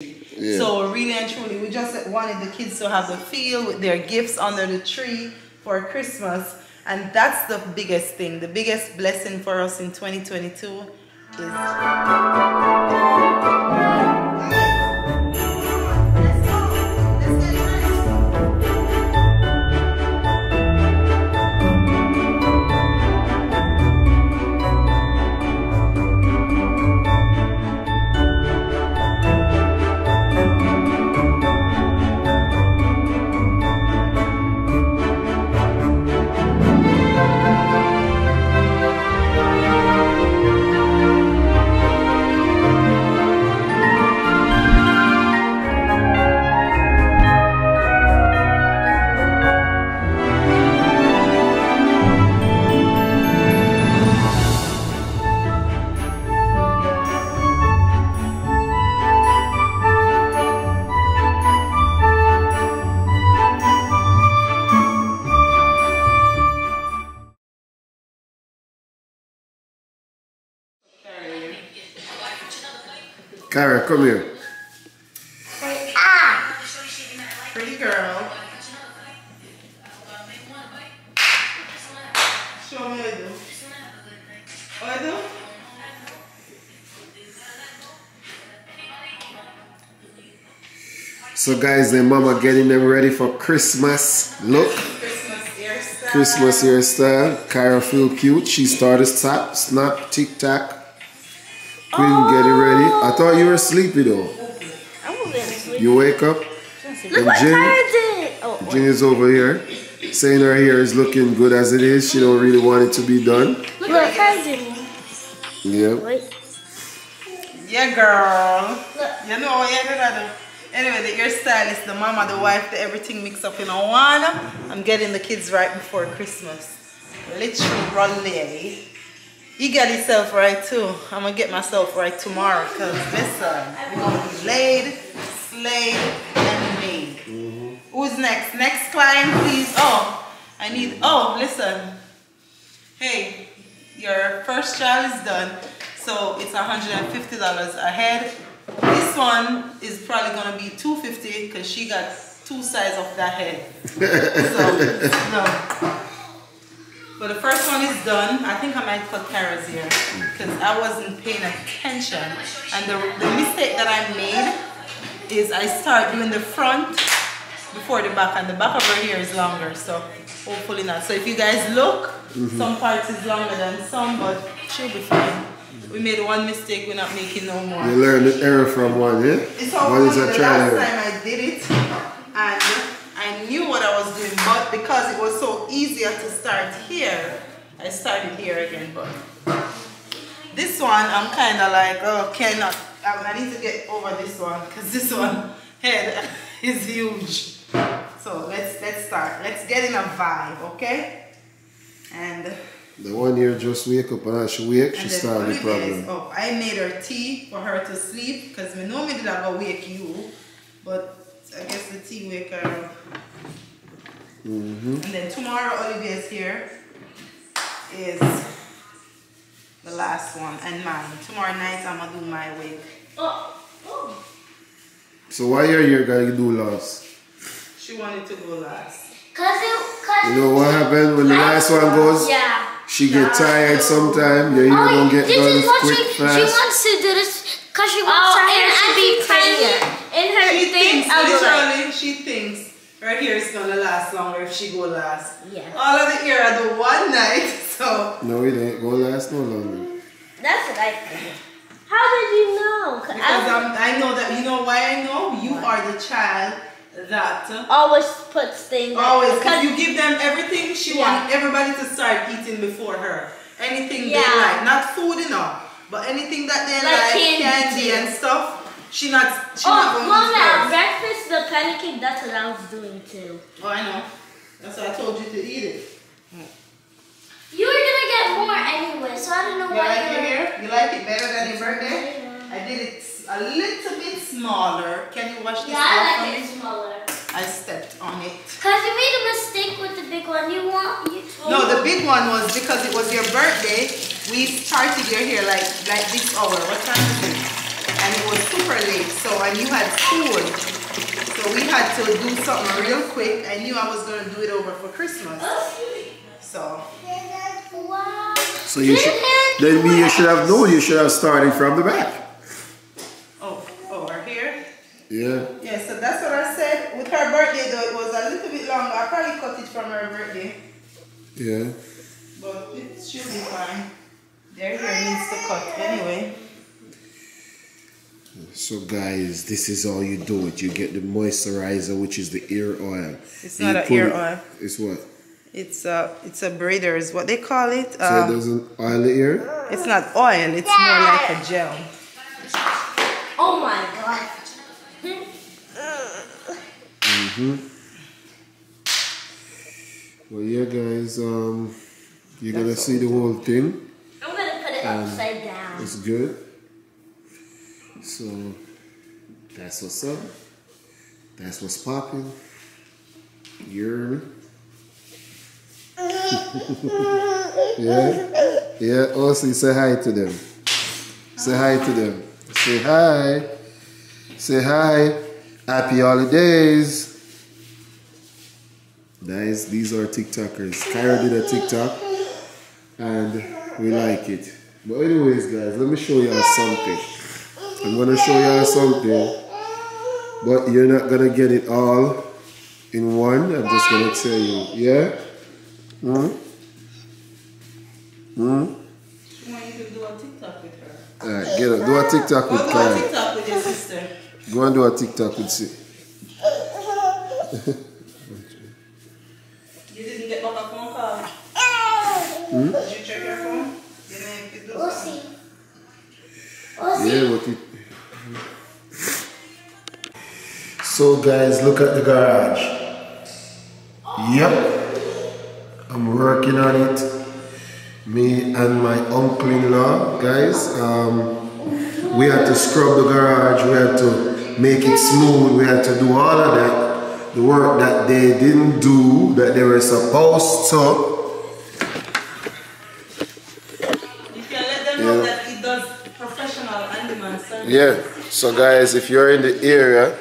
Yeah. So really and truly, we just wanted the kids to have the feel with their gifts under the tree for Christmas. And that's the biggest thing. The biggest blessing for us in 2022 is... Kara, come here. ah! Pretty girl. Show me what I do. What I do? So guys, the mama getting them ready for Christmas. Look. Christmas hairstyle. Christmas hairstyle. Kyra feel cute. She started snap, snap, tick tock. Queen oh. getting ready. I thought you were sleepy though. I wasn't sleepy. You wake up. Look what Jen, did. Oh, oh. Jen is over here saying her hair is looking good as it is. She don't really want it to be done. Look what Kyra did. Yeah. Wait. Yeah, girl. Look. You know, yeah, Anyway, the hairstylist, the mama, the wife, the everything mixed up in one. I'm getting the kids right before Christmas. Literally. You get yourself right too. I'm gonna get myself right tomorrow because listen, we're gonna be laid, slayed, and made. Mm -hmm. Who's next? Next client, please. Oh, I need, oh, listen. Hey, your first child is done, so it's $150 ahead. This one is probably gonna be 250 because she got two sides of that head. so, no. But the first one is done. I think I might cut Kara's here because I wasn't paying attention. And the, the mistake that I made is I start doing the front before the back and the back of her hair is longer. So hopefully not. So if you guys look, mm -hmm. some parts is longer than some, but she'll be fine. We made one mistake, we're not making no more. You learned the error from one, yeah? It's all one is the last time I did it and I knew what I was doing, but because it was so easier to start here, I started here again. But this one, I'm kind of like, oh, cannot. I need to get over this one because this one head is huge. So let's let's start. Let's get in a vibe, okay? And the one here just wake up and as she wake, she started the problem. oh, I made her tea for her to sleep because we know me did I go wake you, but I guess the tea waker. Mm -hmm. And then tomorrow Olivia's here is the last one and mine. Tomorrow night I'm gonna do my wig. Oh. oh. So why are you gonna do last? She wanted to go last. Cause it, cause you know what happened when the last one goes? Yeah. She get tired sometime. Your hair oh, don't get done quick, she, fast. She wants to do this because she wants oh, her hair to be pretty in her she thing. Thinks, literally, she thinks her hair is gonna last longer if she go last. Yeah. All of the hair I do one night, so. No, it ain't gonna last no longer. That's what I think. How did you know? Because I'm, I know that, you know why I know? You are the child that always puts things always because you give them everything she yeah. wants everybody to start eating before her anything yeah. they like not food enough but anything that they like, like candy, candy and stuff she not. She oh, not mom, at breakfast the pancake. That's what I was doing too. Oh, I know. That's why I told you to eat it. You were gonna get more anyway, so I don't know you why. You like it here? You like it better than your birthday? Yeah. I did it a little bit smaller. Can you wash this yeah, off I like it smaller. I stepped on it. Cause you made a mistake with the big one. You want you. No, the big one was because it was your birthday. We started your hair like like this hour. What time is it? And it was super late. So I knew I had school. So we had to do something real quick. I knew I was gonna do it over for Christmas. So So you should then me you should have known you should have started from the back. oh over here. Yeah. Yeah, so that's what I said. With her birthday though, it was a little bit longer. I probably cut it from her birthday. Yeah. But it should be fine. Their hair needs to cut anyway. So guys, this is all you do it. You get the moisturizer, which is the ear oil. It's And not an ear it- oil. It's what? It's a it's a braider is what they call it. So it Um, doesn't oil the ear? it's not oil. It's more like a gel. Oh my god. Mhm. Well yeah guys, um you're gonna see the whole thing. I'm gonna put it upside down. It's good. So that's what's up. That's what's popping. You're yeah? Yeah, also say hi to them. Say hi to them. Say hi. Say hi. Happy holidays. Guys, these are TikTokers. Kyra did a TikTok and we like it. But anyways, guys, let me show y'all something. I'm gonna show y'all something, but you're not gonna get it all in one. I'm just gonna tell you, yeah. Hmm. Hmm. She want you to do a TikTok with her. All right, get up. Do a TikTok Go with do a TikTok with your sister. Go and do a TikTok with si. You didn't get back a phone call. Hmm? Did you check your phone? You didn't get We'll those. see. We'll see. Yeah, what it. So guys, look at the garage. Yep, I'm working on it. Me and my uncle-in-law, guys. Um, we had to scrub the garage. We had to make it smooth. We had to do all of that. The work that they didn't do, that they were supposed to. Yeah. So guys, if you're in the area,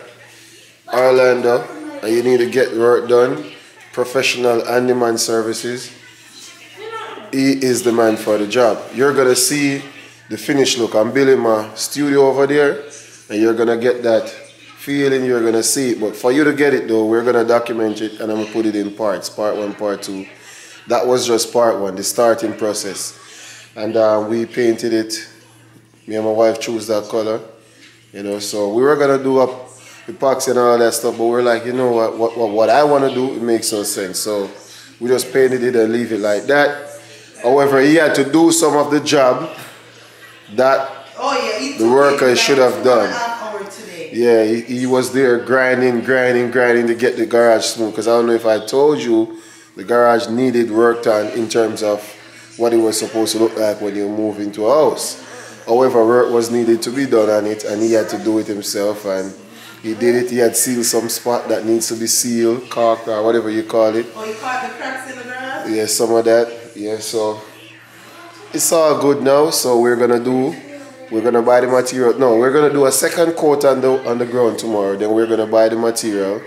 Orlando, and you need to get work done, professional handyman services, he is the man for the job. You're gonna see the finished look. I'm building my studio over there, and you're gonna get that feeling. You're gonna see it. But for you to get it though, we're gonna document it and I'm gonna put it in parts. Part one, part two. That was just part one, the starting process, and uh, we painted it. Me and my wife chose that color. You know, so we were gonna do up epoxy and all that stuff, but we're like, you know what, what, what, what I wanna do, it makes no sense. So we just painted it and leave it like that. However, he had to do some of the job that, Oh yeah, The worker should have done. a half hour today. yeah, he, he was there grinding, grinding, grinding to get the garage smooth. Because I don't know if I told you, the garage needed work done in terms of what it was supposed to look like when you move into a house. However, work was needed to be done on it, and he had to do it himself. And he did it. He had sealed some spot that needs to be sealed, caulked, or whatever you call it. Oh, you caught the cracks in the grass? Yeah, some of that. Yeah, so it's all good now. So we're gonna do, we're gonna buy the material. No, we're gonna do a second coat on the on the ground tomorrow. Then we're gonna buy the material,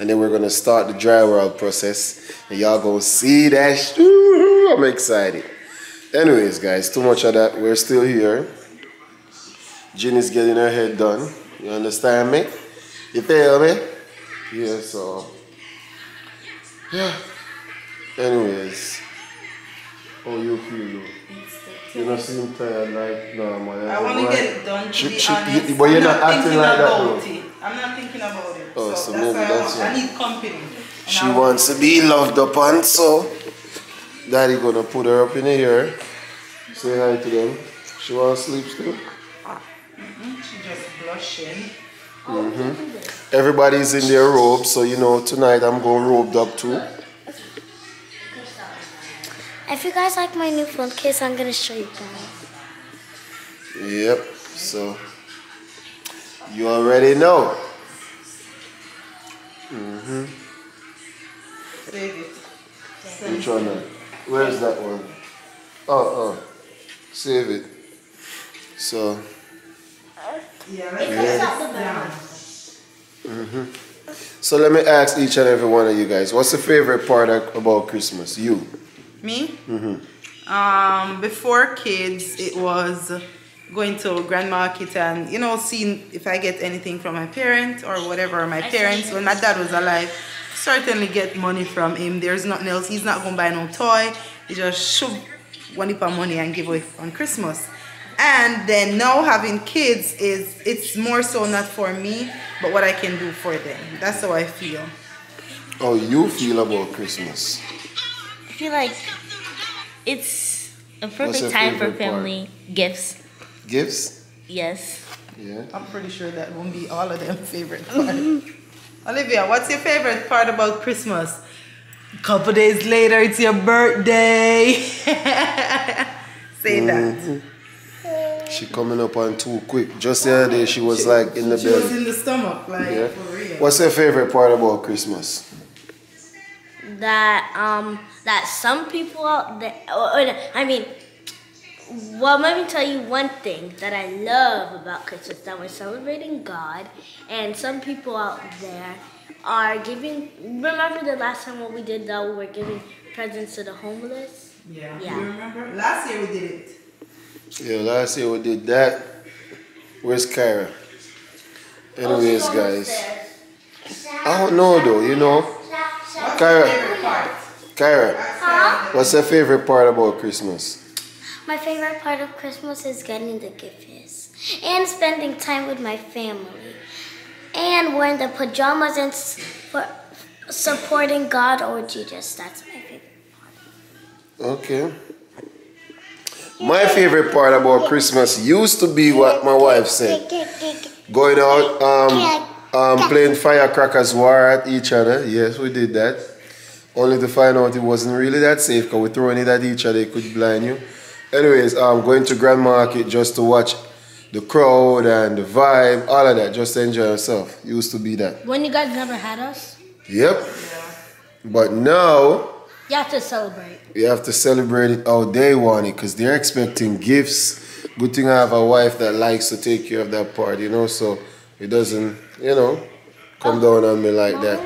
and then we're gonna start the drywall process. And y'all gonna see that. I'm excited. Anyways, guys, too much of that. We're still here. Ginny's getting her head done. You understand me? You feel me? Yeah. So. Yeah. Anyways, how you feel though? You not seem tired like no man. I want to get it done, to She- be she- honest. you- but you're I'm not acting thinking like that, about though. it. I'm not thinking about it. Oh, so, so that's maybe why I, that's want, I need company. She wants to be loved upon, so daddy gonna put her up in the air. Say hi to them. She wanna sleep still. Mm, She just blushing. Mhm. Everybody's in their robes, so you know tonight I'm going robed up too. If you guys like my new phone case, I'm gonna show you guys. Yep. So you already know. Mhm. Save it. Which one? Now? Where's that one? Oh, oh. Save it. So Yeah, It let's comes the this bottom. down. So let me ask each and every one of you guys, what's the favorite part of- about Christmas? You. Me? Um, before kids, it was going to Grand Market and you know seeing if I get anything from my parents or whatever. My parents, when my dad was alive, certainly get money from him. There's nothing else. He's not gonna buy no toy. He just shove one heap of money and give away on Christmas. And then now having kids is it's more so not for me, but what I can do for them. That's how I feel. How you feel about Christmas? I feel like it's a perfect time for favorite part? family gifts. Gifts? Yes. Yeah. I'm pretty sure that won't be all of them favorite part. Olivia, what's your favorite part about Christmas? A couple days later, it's your birthday. Say that. She coming up on too quick. Just the other day she was like in the She was in the stomach, like Yeah. for real. What's your favorite part about Christmas? That um that some people out there or, or, I mean well let me tell you one thing that I love about Christmas that we're celebrating God and some people out there are giving remember the last time what we did that we were giving presents to the homeless? Yeah. Yeah. You remember? Last year we did it. Yeah, last year we did that. Where's Kyra? Anyways, guys. I don't know though, you know. What's Kyra. your favorite? Kyra, what's your favorite part about Christmas? My favorite part of Christmas is getting the gifts and spending time with my family and wearing the pajamas and supporting God or Jesus. That's my favorite. Part. Okay. My favorite part about Christmas used to be what my wife said. Going out, um, um, playing firecrackers war at each other. Yes, we did that. Only to find out it wasn't really that safe because we throwing it at each other, it could blind you. Anyways, I'm going to Grand Market just to watch the crowd and the vibe, all of that, just to enjoy yourself. Used to be that. When you guys never had us, Yep. But now you have to celebrate. you have to celebrate it all day, want it because they're expecting gifts. Good thing I have a wife that likes to take care of that part, you know, so it doesn't, you know, come down on me like that.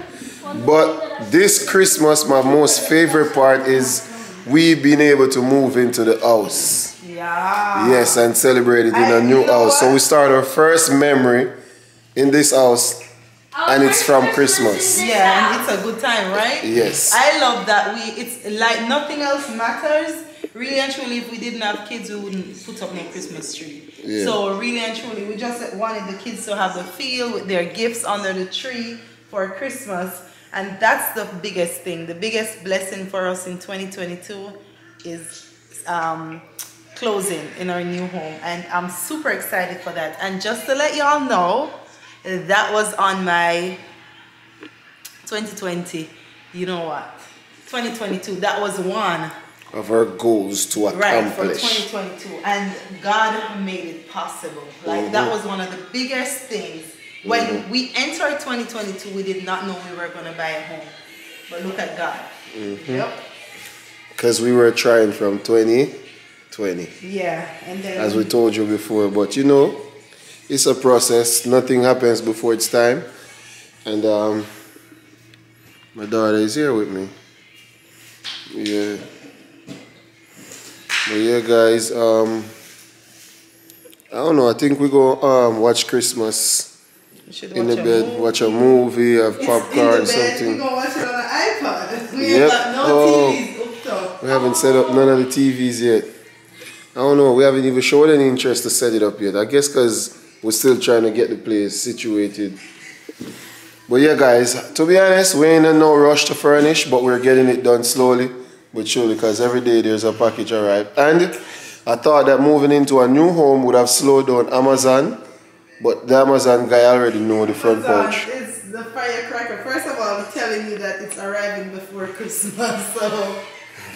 But this Christmas, my most favorite part is we being able to move into the house. Yeah. Yes, and celebrate it in I- a new house. So we start our first memory in this house, and it's from Christmas. Yeah, and it's a good time, right? Yes. I love that we it's like nothing else matters. Really and truly, if we didn't have kids, we wouldn't put up no Christmas tree. Yeah. So really and truly, we just wanted the kids to have the feel with their gifts under the tree for Christmas, and that's the biggest thing. The biggest blessing for us in 2022 is um, closing in our new home, and I'm super excited for that. And just to let y'all know, that was on my 2020 you know what 2022 that was one Of our goals to accomplish. right for 2022 and god made it possible like that was one of the biggest things when we entered 2022 we did not know we were going to buy a home but look at god yep Because we were trying from 2020, yeah and then as we told you before. But you know, it's a process. Nothing happens before it's time. And um, my daughter is here with me. Yeah. But yeah, guys. Um, I don't know. I think we go um watch Christmas in the watch a bed, movie. watch a movie, have It's popcorn, in the bed, something. we gonna watch it on an iPad we Yep. ain't no Oh. TVs hooked up We haven't set up none of the TVs yet. I don't know. We haven't even showed any interest to set it up yet. I guess because we're still trying to get the place situated. But yeah, guys, to be honest, we ain't in no rush to furnish, but we're getting it done slowly but surely because every day there's a package arrive. And I thought that moving into a new home would have slowed down Amazon, but the Amazon guy already know the front Amazon pouch. is the firecracker. First of all, I'm telling you that it's arriving before Christmas. So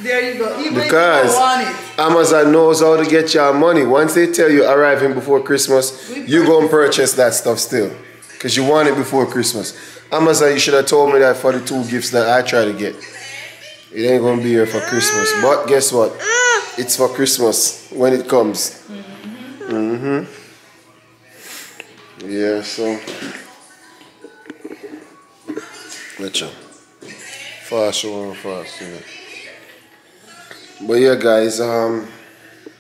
there you go. Even Because if you don't want it. Amazon knows how to get your money. Once they tell you arriving before Christmas, you go and purchase that stuff still. Because you want it before Christmas. Amazon, you should have told me that for the two gifts that I try to get. It ain't gonna be here for Christmas. But guess what? It's for Christmas when it comes. Mm-hmm. Yeah, so. Let's Fast one fast, know. But yeah, guys, um,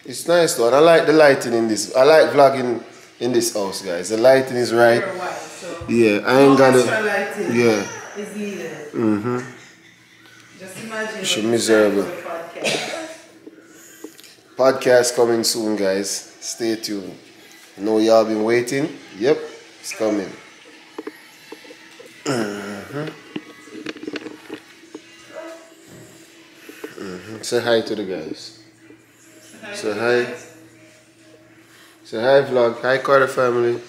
it's nice though. And I like the lighting in this. I like vlogging in this house, guys. The lighting is right. White, so Yeah, I ain't no got extra it. lighting Yeah. is needed. Mm-hmm. Just imagine. She miserable. it's like for the podcast. Podcast coming soon, guys. Stay tuned. Know y'all been waiting? Yep, it's coming. Mhm. Mhm. Say hi to the guys. Say hi. Say hi, vlog. Hi, Carter family.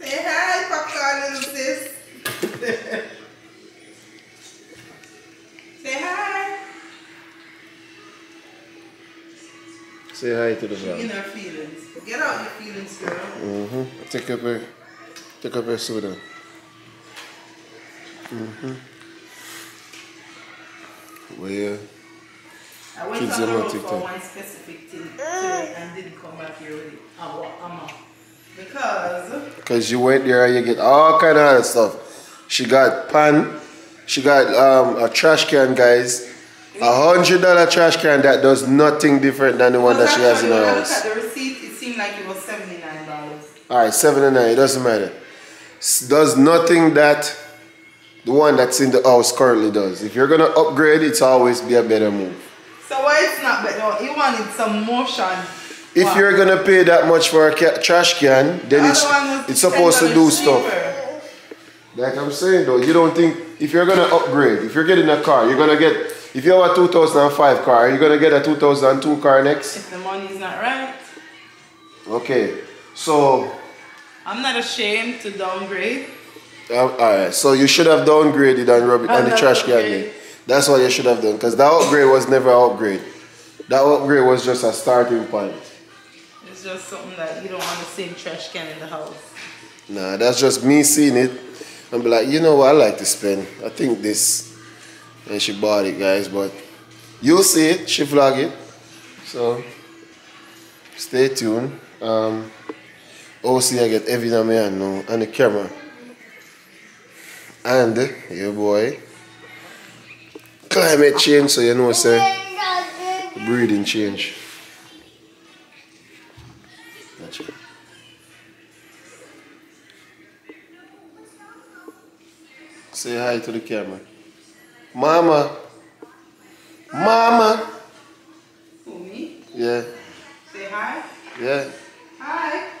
Say hi, popcorn little sis. Say hi. Say hi to the vlog. Mm-hmm. Take up a, take up a soda. Mm-hmm. Well, yeah. I went Kids on for one specific thing today and didn't come back here with it. I'm I'm Because Cause you went there and you get all kind of other stuff. She got pan, she got um, a trash can, guys. A hundred dollar trash can that does nothing different than the one that she has in her house. at the receipt, it seemed like it was seventy nine. All right, seven and nine. It doesn't matter. Does nothing that the one that's in the house currently does. If you're gonna upgrade, it's always be a better move. So why it's not better? You wanted some motion. If Wow. you're gonna pay that much for a trash can, then The it's other one was it's supposed to $10 do stuff. Like I'm saying though, you don't think if you're gonna upgrade, if you're getting a car, you're gonna get if you have a 2005 car, you're gonna get a 2002 car next. If the money's not right, Okay, so I'm not ashamed to downgrade. um, all right, so you should have downgraded and rub it on the trash not can. okay. That's what you should have done, because that upgrade was never an upgrade. That upgrade was just a starting point. It's just something that you don't want to see in trash can in the house. Nah, that's just me seeing it and be like, you know what, I like to spend. I think this. And she bought it, guys, but you'll see it. She vlog it. So stay tuned. Um, OC, I get Evie on my hand now and the camera. And your boy. Climate change, so you know, say, breeding change. Gotcha. Say hi to the camera. Mama. Mama. Who, me? Yeah, Say hi. yeah. Hi.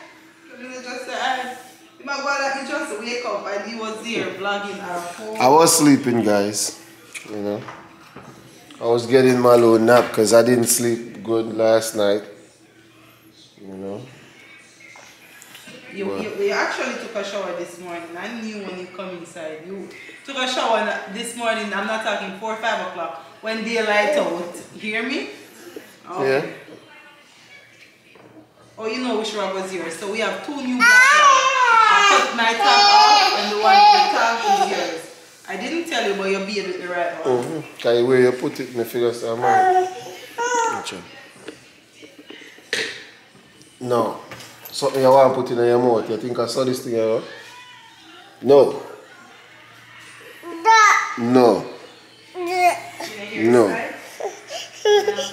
Just say hi? You might go let me just wake up and he was here vlogging our phone. I was sleeping, guys. You know, I was getting my little nap because I didn't sleep good last night. You know, You, Well. you, you actually took a shower this morning. I knew when you come inside. You took a shower this morning. I'm not talking 4 or 5 o'clock. When daylight out. Hear me? Okay. Yeah. Oh, you know which rug was yours. So we have two new black rugs. I cut my top off and the one the top is yours. I didn't tell you, but you'll be with the right one. mm-hmm. Can you where you put it in the figure so I'm Gotcha. No. Something you want to put in your mouth. You think I saw this thing, you No. No. Can you hear No. this side? Yeah.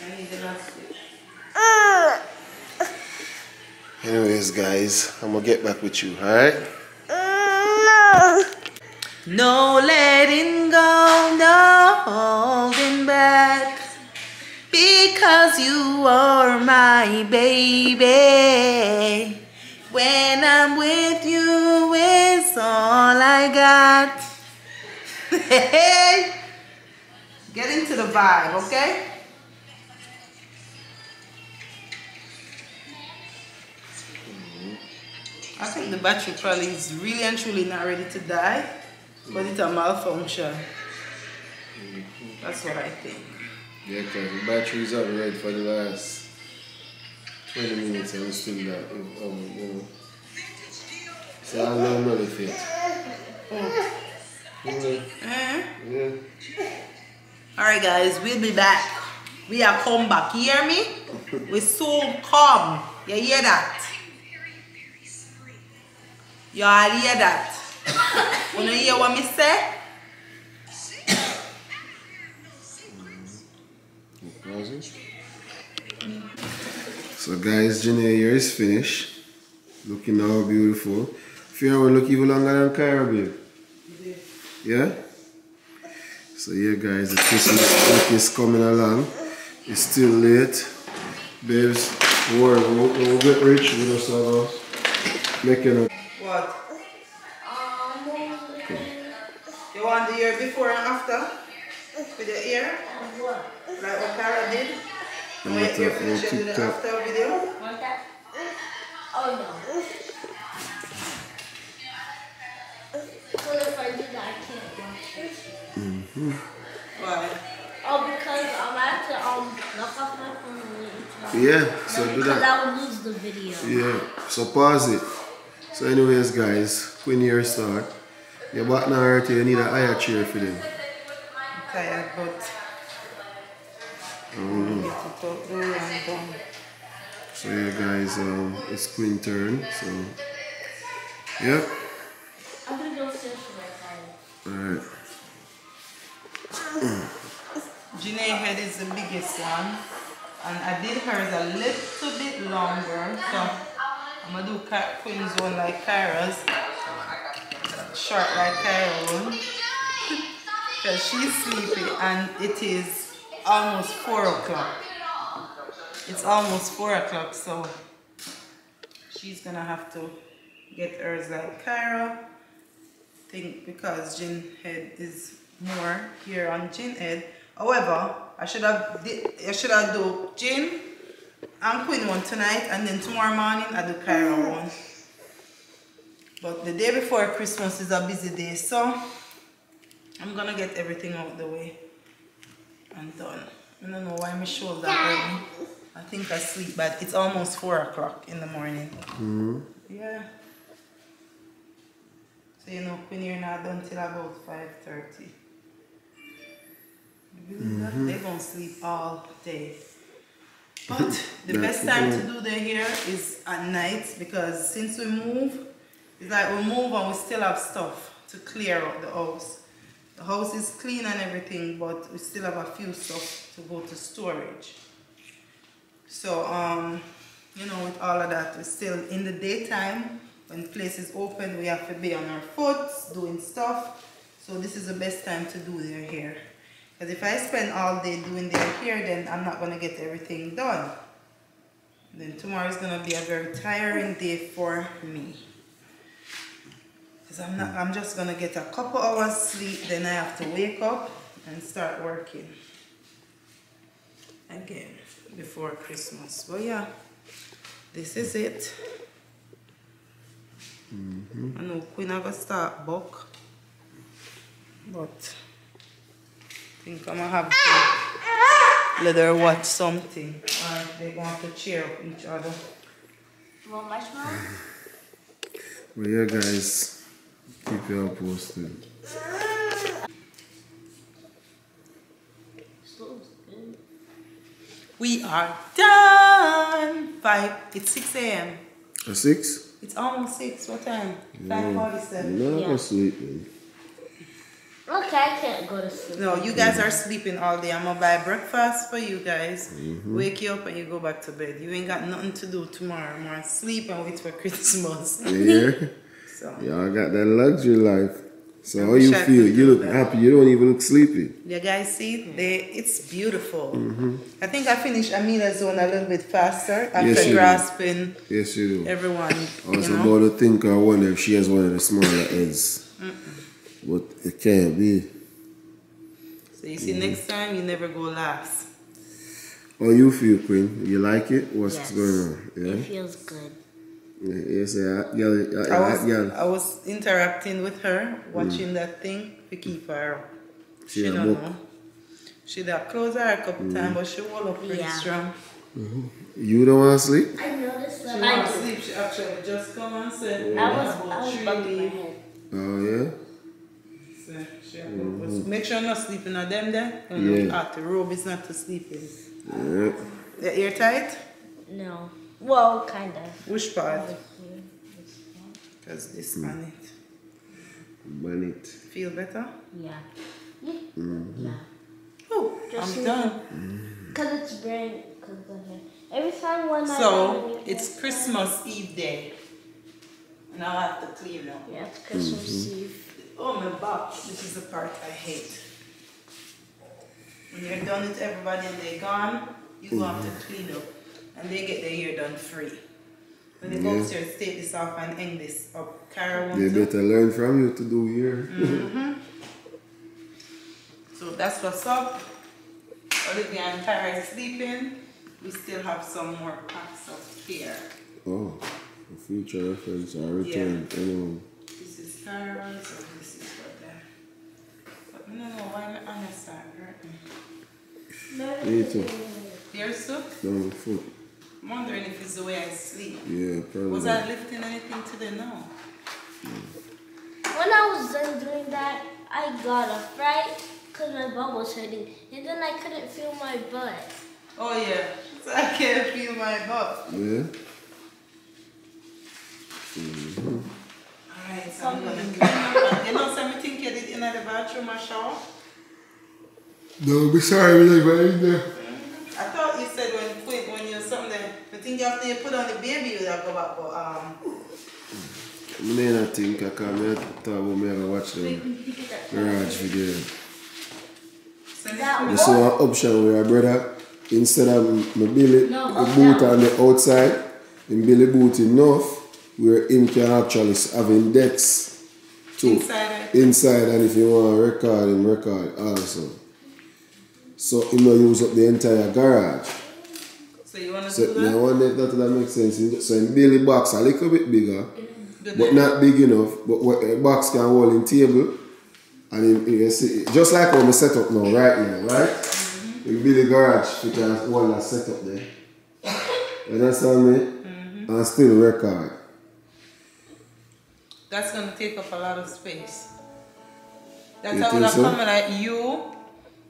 I need the last bit. Anyways, guys, I'm gonna get back with you, alright? Mm-hmm. No letting go, no holding back. Because you are my baby. When I'm with you, it's all I got. Hey, get into the vibe, okay? I think the battery probably is really and truly not ready to die, but it's a malfunction. That's what I think. Yeah, because the batteries are red for the last 20 minutes and it's still know. So I'll know another fit. Yeah, Eh? yeah. Alright guys, we'll be back. We are come back. You hear me? We soon come. You hear that? You all hear that? You know hear what me say? So guys, Janae here is finished. Looking all beautiful. Fear will look even longer than Kyra, babe. Yeah? So yeah guys, the Christmas week is coming along. It's still late. Babes, worry, we'll, we'll get rich. Have a making a What? You want the year before and after? With the ear? Like what Cara did? And When what you a- finish a you the after video? Want that? Oh no. For the friends that I can't watch it. Mm -hmm. Why? Oh, because um, I have to um knock off my phone and wait until. Yeah, so No, do because that. I will lose the video. Yeah, so pause it. So anyways guys, Queen year start. Your back now hurt you, need a higher chair for them. I'm tired, but Mm. get it out the way and done. So yeah guys, um, it's Queen turn, so yep. I'm gonna go upstairs for my time. Alright. Janae head is the biggest one. And I did hers a little bit longer. So I'm gonna do Queen's one like Kyra's. Short like Kyra's one. Because she's sleepy and it is almost 4 o'clock. It's almost 4 o'clock, so she's gonna have to get hers like Kyra. think because Jin head is more here on Jin head. However, I should have I should have do Jin and Queen one tonight and then tomorrow morning I do Kyra one. But the day before Christmas is a busy day, so I'm gonna get everything out of the way and done. I don't know why my shoulder early. I think I sleep, but it's almost four o'clock in the morning. Mm-hmm. Yeah. So you know, when you're not done till about five thirty. Mm-hmm. They're gonna sleep all day. But the best time to do their hair is at night because since we move, it's like we move and we still have stuff to clear out the house. The house is clean and everything, but we still have a few stuff to go to storage. So, um, you know, with all of that, we're still in the daytime. When places open, we have to be on our foot doing stuff. So this is the best time to do their hair. Because if I spend all day doing their hair, then I'm not going to get everything done. Then tomorrow is going to be a very tiring day for me. Because I'm not, I'm just going to get a couple hours sleep, then I have to wake up and start working again before Christmas. But yeah, this is it. Mm-hmm. I know Queen have a start book, but think I'm gonna have to let her watch something, or they're going to cheer up each other. You Want marshmallow? Well yeah guys, keep you all posted. We are done. Five. It's six a.m. Six? It's almost six. What time? Five forty-seven. No, Yeah. go sleep man. Okay, I can't go to sleep. No, you guys are sleeping all day. I'm gonna buy breakfast for you guys. Mm-hmm. Wake you up and you go back to bed. You ain't got nothing to do tomorrow. More sleep and wait for Christmas. Yeah. so Y'all got that luxury life. So I how you I feel? You look that. happy. You don't even look sleepy. you guys see, mm-hmm. they it's beautiful. Mm-hmm. I think I finished Amina's zone a little bit faster after Yes, you did. grasping Yes, you do. everyone. I You was know? about to think I wonder if she has one of the smaller heads. But it can't be. So you see, next time you never go last. How you feel, Queen? You like it? What's Yes. going on? Yeah? It feels good. Yeah, yes, yeah, yeah, I was, yeah, yeah. I was interacting with her, watching mm. that thing to keep her up. She She don't book. know. She done close her a couple mm. times, but she hold up pretty Yeah. strong. Mm-hmm. You don't want to sleep? I noticed that. She want to sleep. She actually just come and said, I was, about I was three bumping my head. Oh, yeah? So she about- Make sure you're not sleeping on them there. You know, Yeah. ah, the robe is not to sleep in. Yeah. The ear tight? No. Well, kind of. Which part? Because this on it. Man it. Feel better? Yeah. Yeah. Oh, Just I'm done. Because it's brain. Cause every time when I. So, it's Christmas Eve day. And I have to clean up. Yeah, it's Christmas Eve. Oh, my back. This is the part I hate. When you're done with everybody and they're gone, you go have to clean up. And they get their hair done free. When they go Yeah. upstairs, take this off and hang this up. Cara They to. better learn from you to do here. Mm-hmm. So that's what's up. Olivia and Cara is sleeping. We still have some more packs of hair. Oh, for future reference or return. Anyway. This is Cara's, so this is for them. But no, no, why my arm start hurting? Me too. Yours too? Down the foot. I'm wondering if it's the way I sleep. Yeah, probably. Was I lifting anything today? No. When I was done doing that, I got a fright because my butt was hurting. And then I couldn't feel my butt. Oh yeah. So I can't feel my butt. Yeah? Mm. Alright, so I'm gonna clean up. You know something you did in the bathroom or shower? Don't be sorry when I go in there. I thought you said when when, when you're something I think after you put on the baby you have go back but um I may not think I can. I thought about me ever watch the garage video. send it That to me. You see one option where I brother, instead of my Billy No, boot on the outside, in Billy boot enough, where him can actually have index to Inside inside and if you want to record him record also. So him not use up the entire garage. So you wanna So do that? one that, that that makes sense. So in Billy box a little bit bigger, but not big enough. But what a box can hold in table, and in, you can see just like how we set up now, right now, right? Mm-hmm. In Billy garage, you can hold that set up there. You understand me? Mm-hmm. And still record. That's gonna take up a lot of space. That's You how would have so? come like you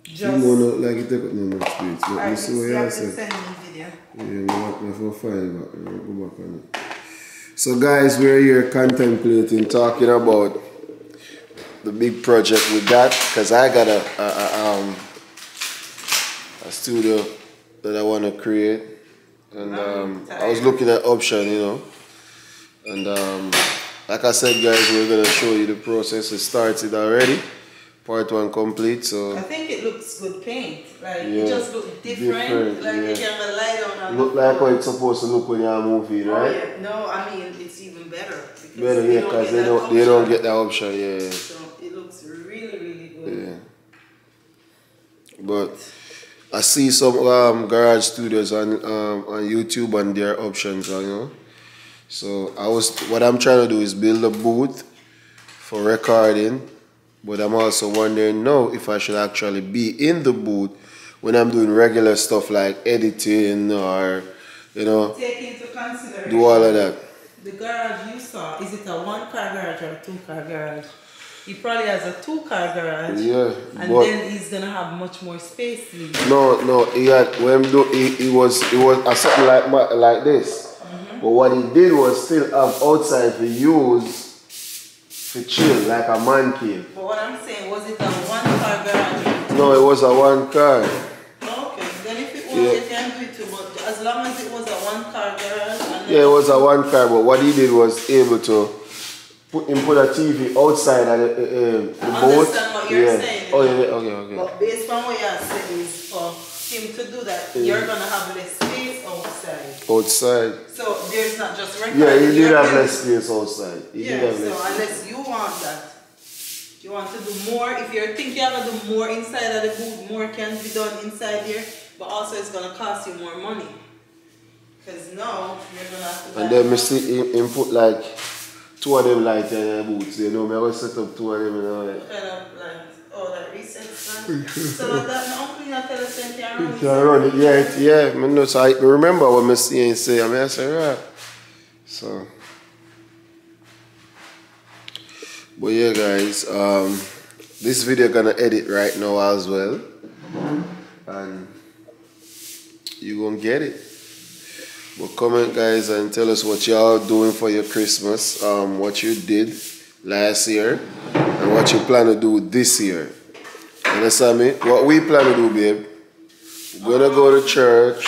You just know, not like it take up no much space. Alright, you let's see what you have to send me video. Yeah, me want me for file back. I go back on it. So guys, we're here contemplating, talking about the big project with that, because I got a, a, a um a studio that I want to create, and um, I was looking at option, you know, and um, like I said, guys, we're gonna show you the process. It started already, part one complete. So I think it looks good paint. Like Yeah, it just looks different. different, like you yeah. can rely on look like how it's supposed to look when you're moving, Oh, right? yeah. No, I mean it's even better. Because Better, yeah, because they don't they don't get that option, yeah. So it looks really, really good. Yeah. But I see some um, garage studios on um, on YouTube and their options, you know. So I was what I'm trying to do is build a booth for recording, but I'm also wondering now if I should actually be in the booth when I'm doing regular stuff like editing or you know Take into consideration do all of that. the garage you saw. Is it a one car garage or a two car garage? He probably has a two car garage. Yeah, And then he's gonna have much more space. No, no, he had when do he, he was he was a something like like this. But what he did was still have outside to use to chill like a man cave. But what I'm saying was it a one car garage? No, it was a one car. Okay, then if it was, Yeah. you can do it too. But as long as it was a one car garage, Yeah, it was a one car. But what he did was able to put him put a TV outside the, uh, uh, the I boat. understand what you're yeah. saying. Oh yeah, okay, okay. But based on what you're saying is for him to do that, you're gonna have less outside. So there's not just recording. Yeah, he did have less space outside. He Yeah, so less. unless you want that, you want to do more. If you think you're gonna do more inside of the booth, more can be done inside here, but also it's gonna cost you more money. Cause now you're gonna have to. And then me see him, him put like two of them light in the boots. You know, me I was set up two of them in the kind of like oh that recent stand. so like that now uncle you not tell us anything around. Yeah. Yeah, it, yeah. Me know, so I remember what me see and say. I mean, I say, right. So, but yeah, guys. Um, this video gonna edit right now as well, and you gonna get it. But comment, guys, and tell us what y'all doing for your Christmas. Um, what you did last year, what you plan to do this year. Understand me? What we plan to do, babe? We're gonna go to church.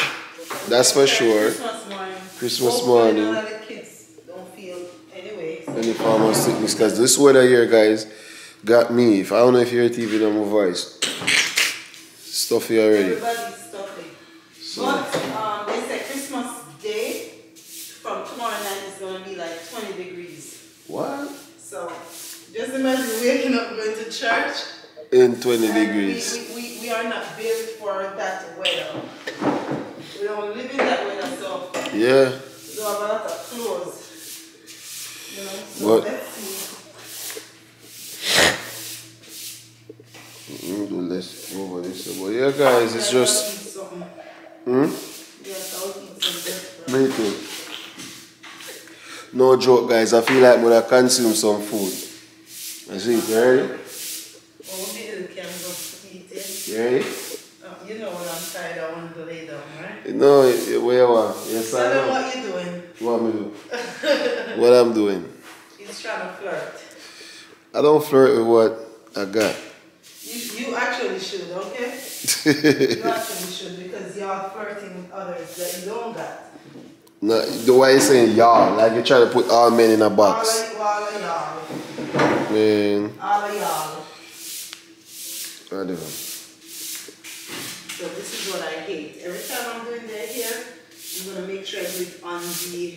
That's for sure. Christmas morning. Christmas morning. the kids don't feel anyway. Any form of sickness, because this weather here, guys, got me. If I don't know if you're TV on my voice, stuffy already. Everybody's stuffy. But um, they say Christmas Day from tomorrow night is going to be like 20 degrees. What? So just imagine waking up going to church. In 20 degrees. We, we, we are not built for that weather. We don't live in that weather, so Yeah. we don't have a lot of clothes. You know, so What? let's see. Mm, do less over this. But yeah, guys, it's just. Hmm? Yes, I'll eat some bread. Me too. No joke, guys. I feel like I'm gonna consume some food. I see it. You ready? Oh, we can go eat it. You ready? You know when I'm tired, I want to lay down, right? No, where you are? Yes, Tell I know. what you're doing. What me do? what I'm doing? He's trying to flirt. I don't flirt with what I got. You, you actually should, okay? You actually should because you're flirting with others that you don't got. No, the way you're saying y'all, like you're trying to put all men in a All box. of, all of y'all. Man, All of y'all. I don't. So this is what I hate. Every time I'm doing their hair, I'm gonna make sure I do it on the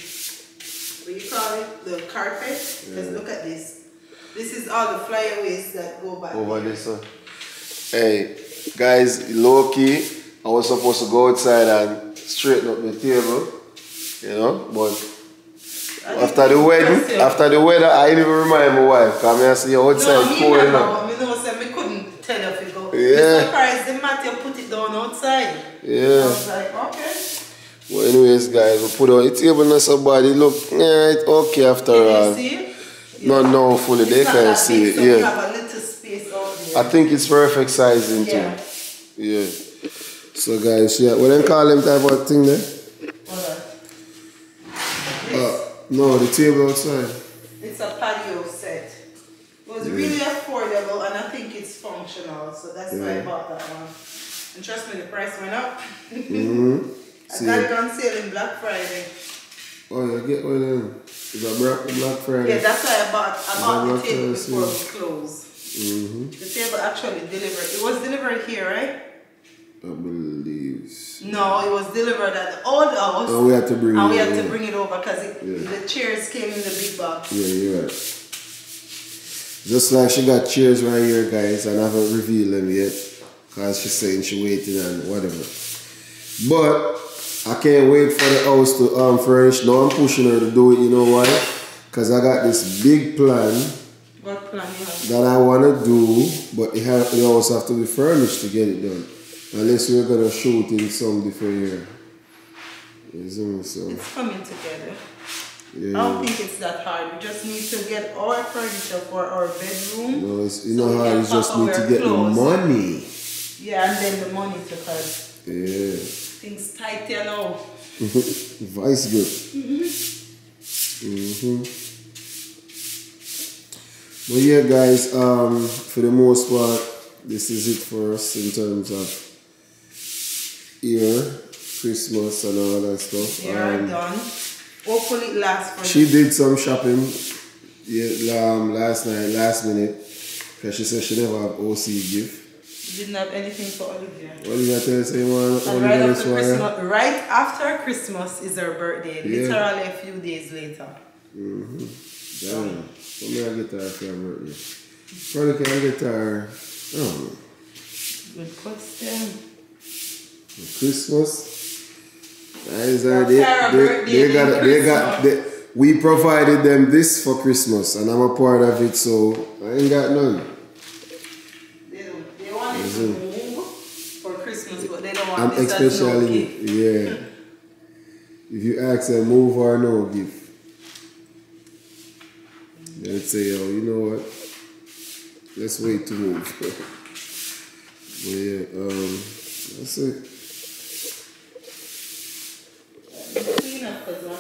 what you call it? The carpet. Because look at this. This is all the flyaways that go back. Over there. this one. Hey, guys, low key, I was supposed to go outside and straighten up the table, you know, but after the wedding, after the wedding, I didn't even remind my wife, come here, see you No, outside me cold never, enough. but me know say me couldn't tell if you go. Yeah. Me surprised the mat you put it down outside. Yeah. I Yeah. was like, okay. Well, anyways, guys, we put on the table and somebody look, yeah, it's okay after Can all. you see? Not now fully, It's they can see big, it, so we yeah. have a little space out I think it's perfect sizing too. yeah. Yeah. So, guys, yeah, what them call them type of thing there? Hold on. Uh, no, the table outside. It's a patio set. It was really affordable and I think it's functional, so that's why I bought that one. And trust me, the price went up. Mm-hmm. I got it on sale in Black Friday. Oh, you get one of them. Is that Black, Black Friday? Yeah, that's why I bought I bought the table before we see. close. Mm-hmm. The table actually delivered. It was delivered here, right? I believe. No, it was delivered at the old house. Oh, we had to bring and we it, had yeah. to bring it over because Yeah. the chairs came in the big box. Yeah, you're right. Just like she got chairs right here, guys, and I haven't revealed them yet. Because she's saying she waiting and whatever. But I can't wait for the house to um, furnish. Now I'm pushing her to do it, you know why? Because I got this big plan What plan you have? that I want to do, but it, have, it also have to be furnished to get it done. Unless we're going to shoot in some different year. You? So, It's coming together. I don't think it's that hard. We just need to get our furniture for our bedroom. No, it's, you So know can you just need to get the money. Yeah, and then the money to cause Yeah. things tight, you know. Vice grip. Mm-hmm. But yeah, guys, um, for the most part, this is it for us in terms of year, Christmas, and all that stuff. They are Um, done. Hopefully it lasts for she did some shopping yeah, um, last night, last minute, because she said she never have OC gift. You didn't have anything for Olivia. What did I tell you? Say, man, And only right after this one, yeah? Christmas, right after Christmas is her birthday. Yeah. Literally a few days later. Mhm. Damn. What may I get her for her birthday? Probably can I get her, I don't know, Good question. Christmas. Guys, uh, they, they, they got, they got, they, we provided them this for Christmas, and I'm a part of it, so I ain't got none. They, don't, they wanted to move for Christmas, but they don't want I'm this as no especially, yeah. If you ask them move or no gift, they'll say, oh, you know what? Let's wait to move. but yeah, um, that's it clean up because when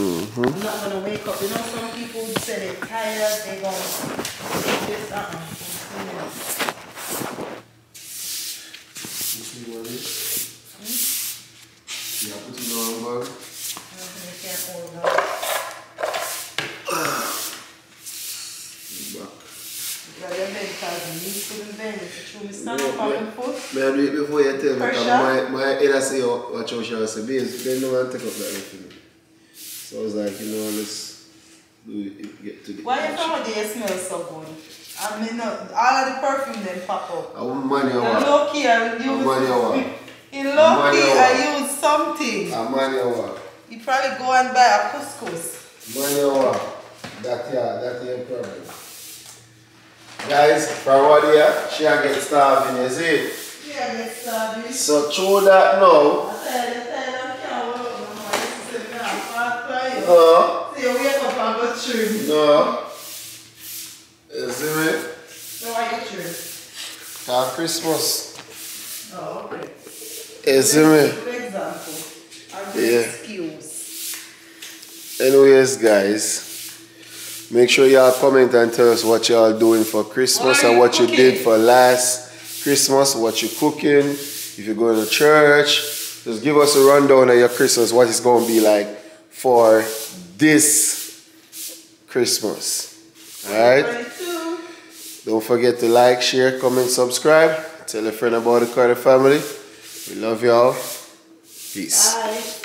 I'm not going to wake up. You know, some people say they're tired, they're going to take this uh -uh. You see what it is? Hmm? You have to put it on, bud. I'm gonna I can hold. Your to. Me stand up I do it before you tell me? Because my, my head I say, oh, watch out, Sean. Say, babes, they don't want to take up that for me. So I was like, you know, let's do it, get to the Why you smell so good? I mean, no, all of the perfume then pop up. I want money over. low I use. Money over. In low. I use something. A money. You probably go and buy a couscous. Money. That yeah, that your problem. Guys, from what here, she a get starving, you see? Yeah, get starving. So through that now, I tell you, tell you, I can't work no more. This is a fast crying. no, So oh, you wake up and go trim. no. You see me? So why you trim? Cause Christmas. Oh, okay. You see me? Good example. I'm Yeah. excuse. Anyways, guys, make sure y'all comment and tell us what y'all doing for Christmas What and you what you did for last Christmas, what you cooking, if you're going to church. Just give us a rundown of your Christmas, what it's going to be like for this Christmas. Alright? Don't forget to like, share, comment, subscribe. Tell a friend about the Carter family. We love y'all. Peace. Bye.